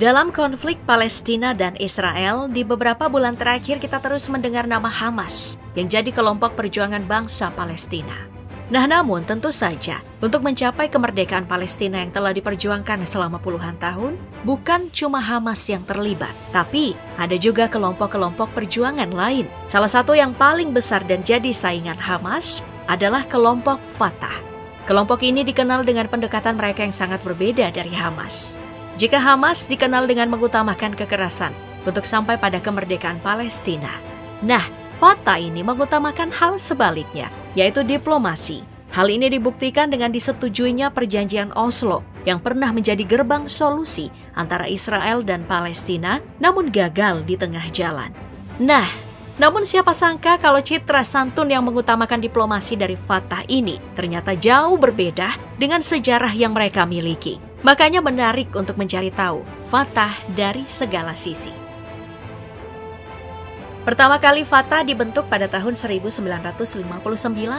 Dalam konflik Palestina dan Israel, di beberapa bulan terakhir kita terus mendengar nama Hamas yang jadi kelompok perjuangan bangsa Palestina. Nah namun tentu saja, untuk mencapai kemerdekaan Palestina yang telah diperjuangkan selama puluhan tahun, bukan cuma Hamas yang terlibat, tapi ada juga kelompok-kelompok perjuangan lain. Salah satu yang paling besar dan jadi saingan Hamas adalah kelompok Fatah. Kelompok ini dikenal dengan pendekatan mereka yang sangat berbeda dari Hamas. Jika Hamas dikenal dengan mengutamakan kekerasan untuk sampai pada kemerdekaan Palestina. Nah, Fatah ini mengutamakan hal sebaliknya, yaitu diplomasi. Hal ini dibuktikan dengan disetujuinya perjanjian Oslo yang pernah menjadi gerbang solusi antara Israel dan Palestina namun gagal di tengah jalan. Nah, namun siapa sangka kalau citra santun yang mengutamakan diplomasi dari Fatah ini ternyata jauh berbeda dengan sejarah yang mereka miliki. Makanya menarik untuk mencari tahu Fatah dari segala sisi. Pertama kali Fatah dibentuk pada tahun 1959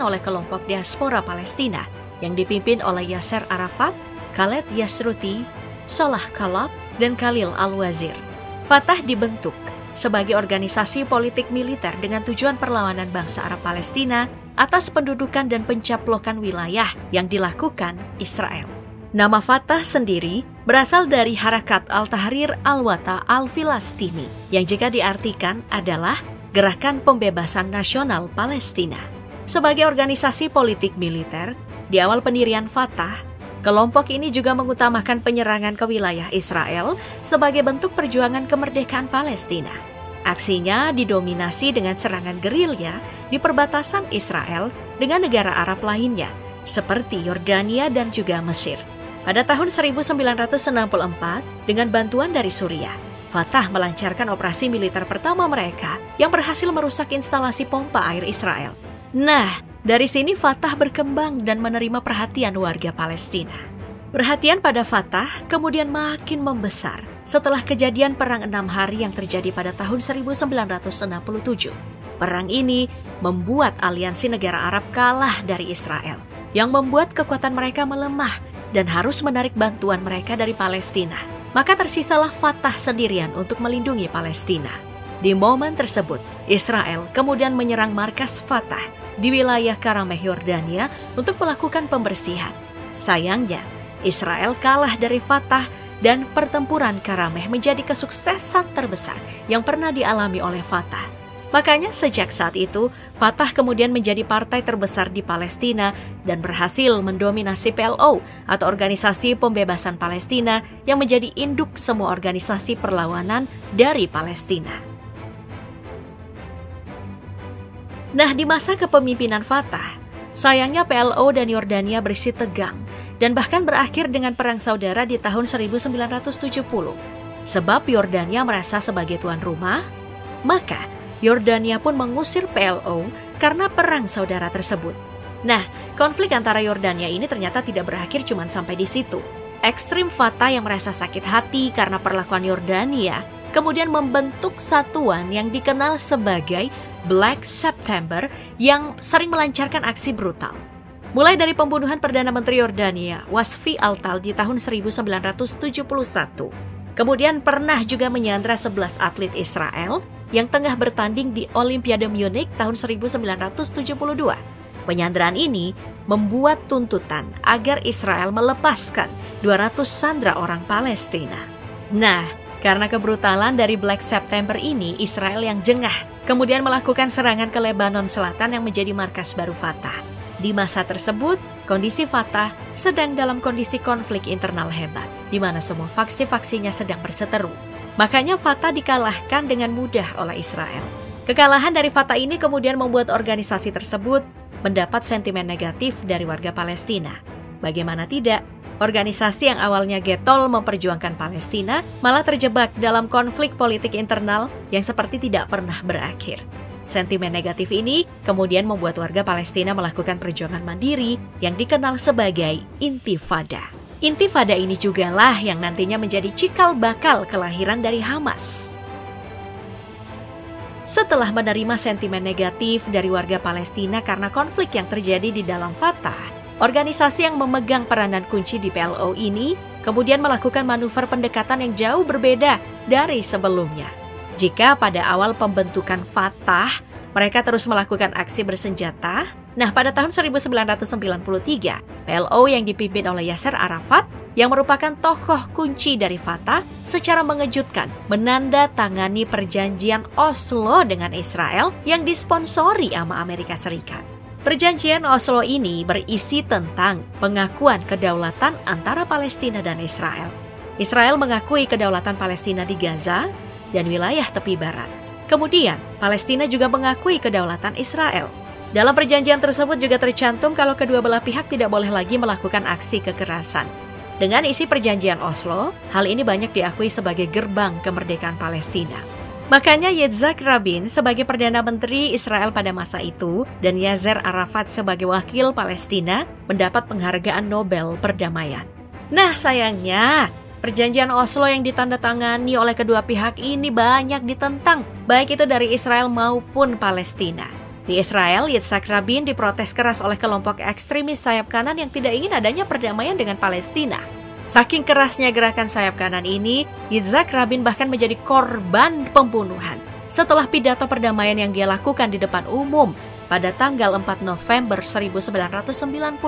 oleh kelompok diaspora Palestina yang dipimpin oleh Yasser Arafat, Khaled Yasruti, Salah Kalab, dan Khalil Al-Wazir. Fatah dibentuk sebagai organisasi politik militer dengan tujuan perlawanan bangsa Arab Palestina atas pendudukan dan pencaplokan wilayah yang dilakukan Israel. Nama Fatah sendiri berasal dari Harakat Al-Tahrir Al-Wata Al-Filastini yang jika diartikan adalah Gerakan Pembebasan Nasional Palestina. Sebagai organisasi politik militer, di awal pendirian Fatah, kelompok ini juga mengutamakan penyerangan ke wilayah Israel sebagai bentuk perjuangan kemerdekaan Palestina. Aksinya didominasi dengan serangan gerilya di perbatasan Israel dengan negara Arab lainnya, seperti Yordania dan juga Mesir. Pada tahun 1964, dengan bantuan dari Suriah, Fatah melancarkan operasi militer pertama mereka yang berhasil merusak instalasi pompa air Israel. Nah, dari sini Fatah berkembang dan menerima perhatian warga Palestina. Perhatian pada Fatah kemudian makin membesar setelah kejadian Perang Enam Hari yang terjadi pada tahun 1967. Perang ini membuat aliansi negara Arab kalah dari Israel, yang membuat kekuatan mereka melemah dan harus menarik bantuan mereka dari Palestina. Maka tersisalah Fatah sendirian untuk melindungi Palestina. Di momen tersebut, Israel kemudian menyerang markas Fatah di wilayah Karameh Yordania untuk melakukan pembersihan. Sayangnya, Israel kalah dari Fatah dan pertempuran Karameh menjadi kesuksesan terbesar yang pernah dialami oleh Fatah. Makanya sejak saat itu, Fatah kemudian menjadi partai terbesar di Palestina dan berhasil mendominasi PLO atau Organisasi Pembebasan Palestina yang menjadi induk semua organisasi perlawanan dari Palestina. Nah, di masa kepemimpinan Fatah, sayangnya PLO dan Yordania bersih tegang dan bahkan berakhir dengan perang saudara di tahun 1970. Sebab Yordania merasa sebagai tuan rumah, maka Yordania pun mengusir PLO karena perang saudara tersebut. Nah, konflik antara Yordania ini ternyata tidak berakhir cuma sampai di situ. Ekstrim Fatah yang merasa sakit hati karena perlakuan Yordania kemudian membentuk satuan yang dikenal sebagai Black September yang sering melancarkan aksi brutal. Mulai dari pembunuhan Perdana Menteri Yordania, Wasfi Altal di tahun 1971. Kemudian pernah juga menyandra 11 atlet Israel yang tengah bertanding di Olimpiade Munich tahun 1972. Penyanderaan ini membuat tuntutan agar Israel melepaskan 200 sandra orang Palestina. Nah, karena kebrutalan dari Black September ini, Israel yang jengah kemudian melakukan serangan ke Lebanon Selatan yang menjadi markas baru Fatah. Di masa tersebut, kondisi Fatah sedang dalam kondisi konflik internal hebat, di mana semua faksi-faksinya sedang berseteru. Makanya Fatah dikalahkan dengan mudah oleh Israel. Kekalahan dari Fatah ini kemudian membuat organisasi tersebut mendapat sentimen negatif dari warga Palestina. Bagaimana tidak, organisasi yang awalnya getol memperjuangkan Palestina malah terjebak dalam konflik politik internal yang seperti tidak pernah berakhir. Sentimen negatif ini kemudian membuat warga Palestina melakukan perjuangan mandiri yang dikenal sebagai intifada. Intifada ini juga lah yang nantinya menjadi cikal bakal kelahiran dari Hamas. Setelah menerima sentimen negatif dari warga Palestina karena konflik yang terjadi di dalam Fatah, organisasi yang memegang peranan kunci di PLO ini kemudian melakukan manuver pendekatan yang jauh berbeda dari sebelumnya. Jika pada awal pembentukan Fatah, mereka terus melakukan aksi bersenjata, nah pada tahun 1993, PLO yang dipimpin oleh Yasser Arafat yang merupakan tokoh kunci dari Fatah secara mengejutkan menandatangani perjanjian Oslo dengan Israel yang disponsori sama Amerika Serikat. Perjanjian Oslo ini berisi tentang pengakuan kedaulatan antara Palestina dan Israel. Israel mengakui kedaulatan Palestina di Gaza dan wilayah tepi barat. Kemudian, Palestina juga mengakui kedaulatan Israel. Dalam perjanjian tersebut juga tercantum kalau kedua belah pihak tidak boleh lagi melakukan aksi kekerasan. Dengan isi perjanjian Oslo, hal ini banyak diakui sebagai gerbang kemerdekaan Palestina. Makanya Yitzhak Rabin sebagai Perdana Menteri Israel pada masa itu dan Yasser Arafat sebagai wakil Palestina mendapat penghargaan Nobel Perdamaian. Nah sayangnya, perjanjian Oslo yang ditandatangani oleh kedua pihak ini banyak ditentang, baik itu dari Israel maupun Palestina. Di Israel, Yitzhak Rabin diprotes keras oleh kelompok ekstremis sayap kanan yang tidak ingin adanya perdamaian dengan Palestina. Saking kerasnya gerakan sayap kanan ini, Yitzhak Rabin bahkan menjadi korban pembunuhan setelah pidato perdamaian yang dia lakukan di depan umum pada tanggal 4 November 1995.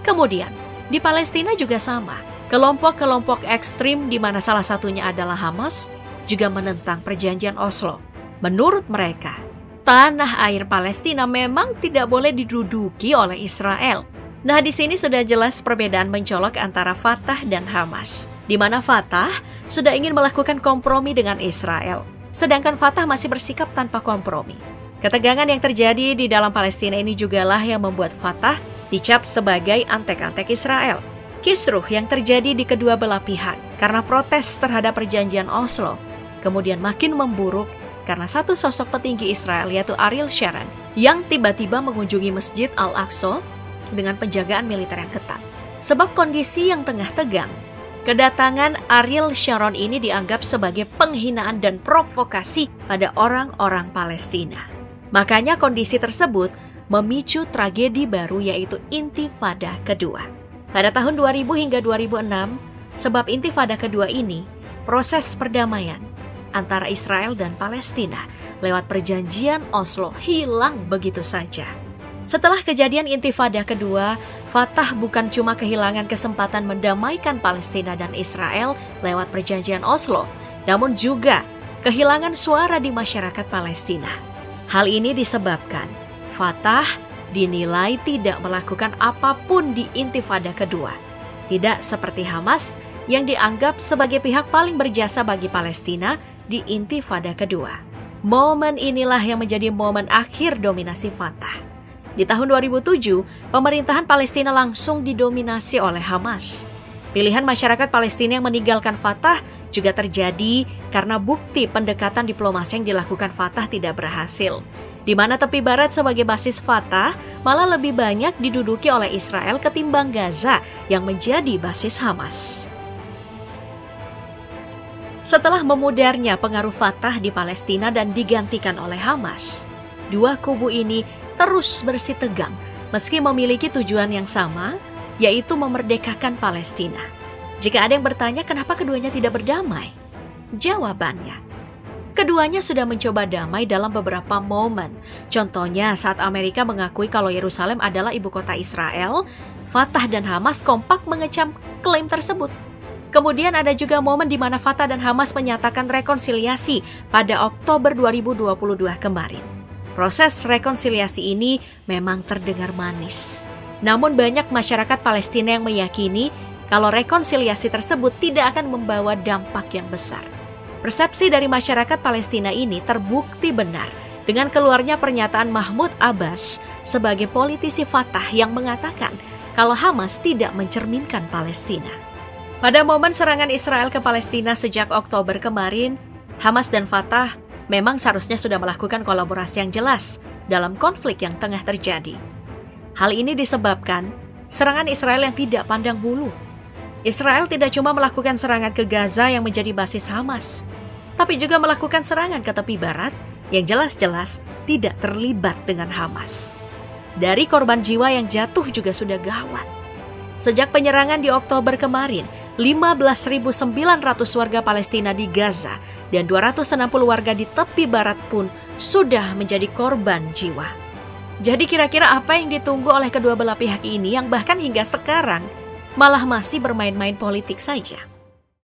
Kemudian, di Palestina juga sama. Kelompok-kelompok ekstrim di mana salah satunya adalah Hamas juga menentang perjanjian Oslo. Menurut mereka, tanah air Palestina memang tidak boleh diduduki oleh Israel. Nah, di sini sudah jelas perbedaan mencolok antara Fatah dan Hamas, di mana Fatah sudah ingin melakukan kompromi dengan Israel, sedangkan Fatah masih bersikap tanpa kompromi. Ketegangan yang terjadi di dalam Palestina ini jugalah yang membuat Fatah dicap sebagai antek-antek Israel. Kisruh yang terjadi di kedua belah pihak karena protes terhadap perjanjian Oslo kemudian makin memburuk karena satu sosok petinggi Israel yaitu Ariel Sharon yang tiba-tiba mengunjungi Masjid Al-Aqsa dengan penjagaan militer yang ketat. Sebab kondisi yang tengah tegang, kedatangan Ariel Sharon ini dianggap sebagai penghinaan dan provokasi pada orang-orang Palestina. Makanya kondisi tersebut memicu tragedi baru yaitu Intifada kedua. Pada tahun 2000 hingga 2006, sebab Intifada kedua ini, proses perdamaian antara Israel dan Palestina lewat perjanjian Oslo hilang begitu saja. Setelah kejadian Intifada kedua, Fatah bukan cuma kehilangan kesempatan mendamaikan Palestina dan Israel lewat perjanjian Oslo, namun juga kehilangan suara di masyarakat Palestina. Hal ini disebabkan Fatah dinilai tidak melakukan apa pun di Intifada kedua. Tidak seperti Hamas yang dianggap sebagai pihak paling berjasa bagi Palestina di Intifada kedua. Momen inilah yang menjadi momen akhir dominasi Fatah. Di tahun 2007, pemerintahan Palestina langsung didominasi oleh Hamas. Pilihan masyarakat Palestina yang meninggalkan Fatah juga terjadi karena bukti pendekatan diplomasi yang dilakukan Fatah tidak berhasil. Di mana tepi barat sebagai basis Fatah malah lebih banyak diduduki oleh Israel ketimbang Gaza yang menjadi basis Hamas. Setelah memudarnya pengaruh Fatah di Palestina dan digantikan oleh Hamas, dua kubu ini terus bersih tegang meski memiliki tujuan yang sama, yaitu memerdekakan Palestina. Jika ada yang bertanya kenapa keduanya tidak berdamai, jawabannya, keduanya sudah mencoba damai dalam beberapa momen. Contohnya saat Amerika mengakui kalau Yerusalem adalah ibu kota Israel, Fatah dan Hamas kompak mengecam klaim tersebut. Kemudian ada juga momen di mana Fatah dan Hamas menyatakan rekonsiliasi pada Oktober 2022 kemarin. Proses rekonsiliasi ini memang terdengar manis. Namun banyak masyarakat Palestina yang meyakini kalau rekonsiliasi tersebut tidak akan membawa dampak yang besar. Persepsi dari masyarakat Palestina ini terbukti benar dengan keluarnya pernyataan Mahmud Abbas sebagai politisi Fatah yang mengatakan kalau Hamas tidak mencerminkan Palestina. Pada momen serangan Israel ke Palestina sejak Oktober kemarin, Hamas dan Fatah memang seharusnya sudah melakukan kolaborasi yang jelas dalam konflik yang tengah terjadi. Hal ini disebabkan serangan Israel yang tidak pandang bulu. Israel tidak cuma melakukan serangan ke Gaza yang menjadi basis Hamas, tapi juga melakukan serangan ke tepi barat yang jelas-jelas tidak terlibat dengan Hamas. Dari korban jiwa yang jatuh juga sudah gawat. Sejak penyerangan di Oktober kemarin, 15.900 warga Palestina di Gaza dan 260 warga di tepi barat pun sudah menjadi korban jiwa. Jadi kira-kira apa yang ditunggu oleh kedua belah pihak ini yang bahkan hingga sekarang malah masih bermain-main politik saja?